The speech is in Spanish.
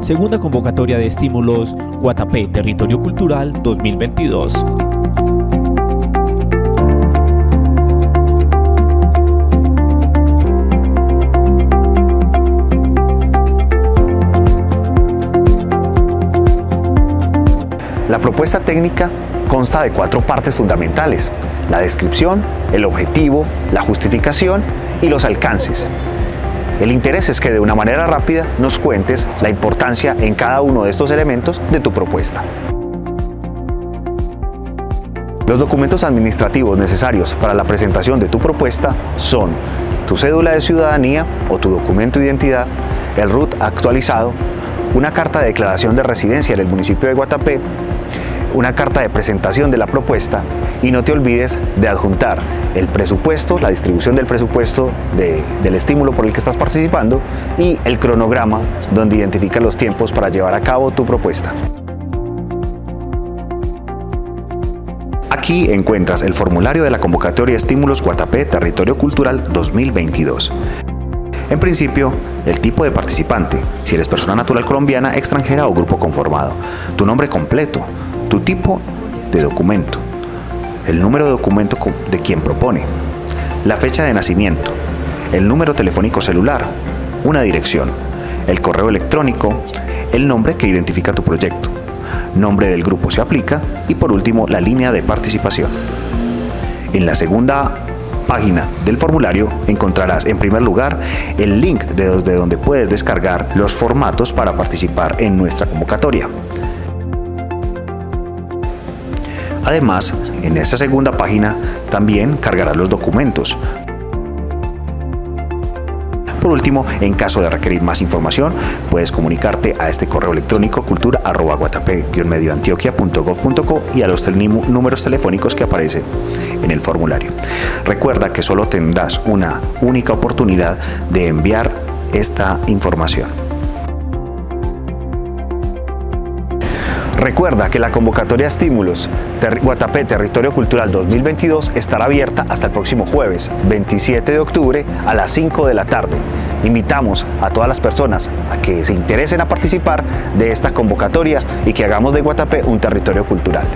segunda convocatoria de estímulos Guatapé Territorio Cultural 2022. La propuesta técnica consta de cuatro partes fundamentales, la descripción, el objetivo, la justificación y los alcances. El interés es que de una manera rápida nos cuentes la importancia en cada uno de estos elementos de tu propuesta. Los documentos administrativos necesarios para la presentación de tu propuesta son tu cédula de ciudadanía o tu documento de identidad, el RUT actualizado, una carta de declaración de residencia en el municipio de Guatapé, una carta de presentación de la propuesta y no te olvides de adjuntar el presupuesto, la distribución del presupuesto del estímulo por el que estás participando y el cronograma donde identifica los tiempos para llevar a cabo tu propuesta. Aquí encuentras el formulario de la convocatoria Estímulos Guatapé Territorio Cultural 2022. En principio, el tipo de participante, si eres persona natural colombiana, extranjera o grupo conformado, tu nombre completo, tu tipo de documento, el número de documento de quien propone, la fecha de nacimiento, el número telefónico celular, una dirección, el correo electrónico, el nombre que identifica tu proyecto, nombre del grupo se aplica. Y por último la línea de participación. En la segunda página del formulario encontrarás en primer lugar el link desde donde puedes descargar los formatos para participar en nuestra convocatoria. Además, en esta segunda página también cargarás los documentos. Por último, en caso de requerir más información, puedes comunicarte a este correo electrónico cultura.guatapé-medioantioquia.gov.co y a los números telefónicos que aparecen en el formulario. Recuerda que solo tendrás una única oportunidad de enviar esta información. Recuerda que la convocatoria Estímulos Guatapé Territorio Cultural 2022 estará abierta hasta el próximo jueves, 27 de octubre, a las 5 de la tarde. Invitamos a todas las personas a que se interesen a participar de esta convocatoria y que hagamos de Guatapé un territorio cultural.